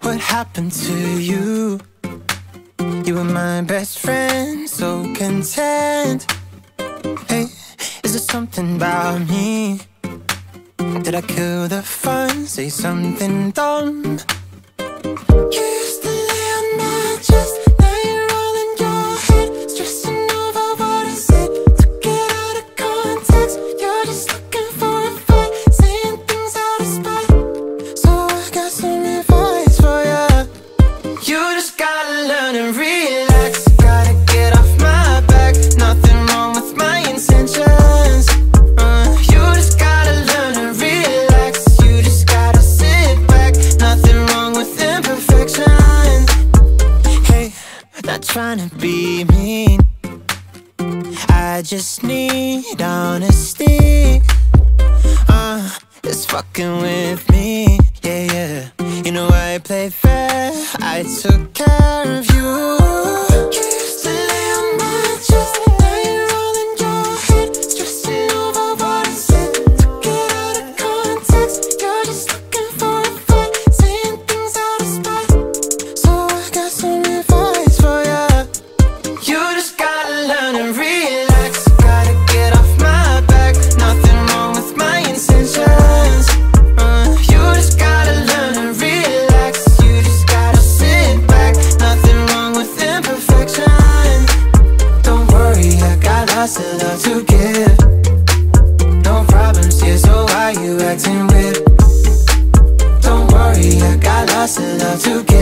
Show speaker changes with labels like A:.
A: what happened to you? You were my best friend, so content. Hey, is there something about me? Did I kill the fun? Say something dumb. You and relax. Gotta get off my back. Nothing wrong with my intentions. Uh, you just gotta learn and relax. You just gotta sit back. Nothing wrong with imperfection. Hey, not trying to be mean. I just need honesty. Uh, It's fucking with me, yeah, yeah. You know I play fair, I took care of. You relax. Gotta get off my back. Nothing wrong with my intentions. Uh, you just gotta learn relax. You just gotta sit back. Nothing wrong with imperfection. Don't worry, I got lots of love to give. No problems here, so why you acting weird? Don't worry, I got lots of love to give.